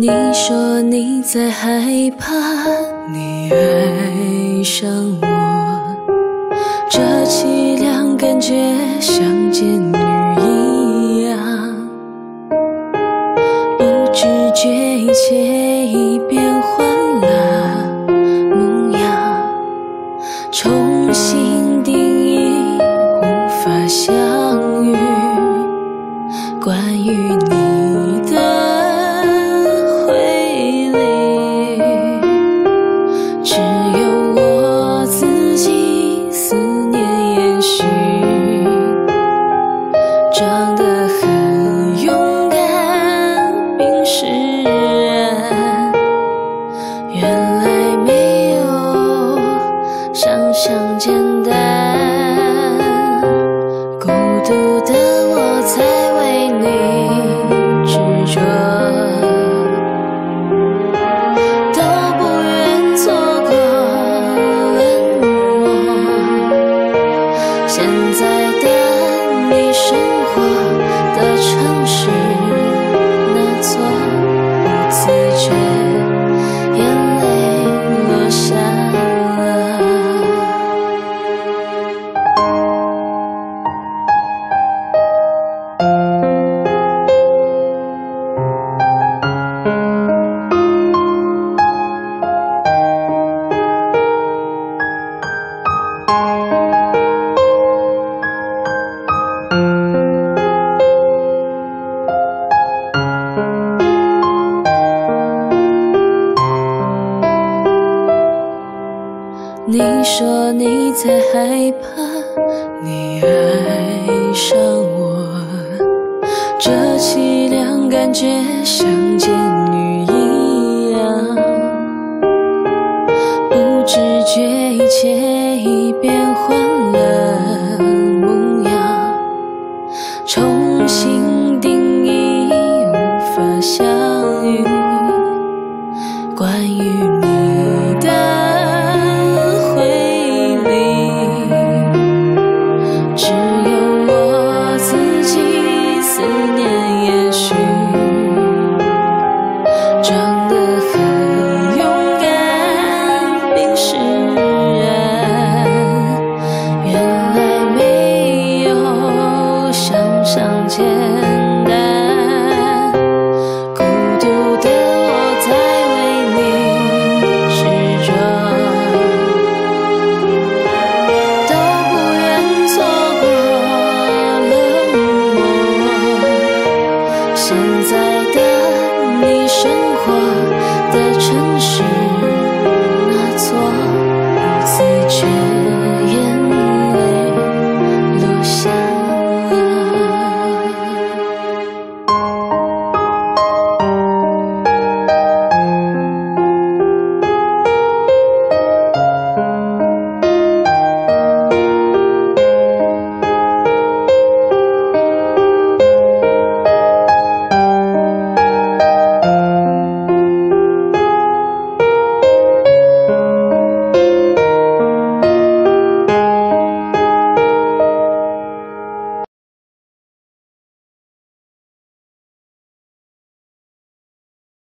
你说你在害怕，你爱上我，这凄凉感觉像监狱一样，不知觉一切已变换了模样，重新生活。你说你在害怕你爱上我这凄凉感觉像监狱一样不知觉一切已想简单，孤独的我在为你执着，都不愿错过冷漠。现在。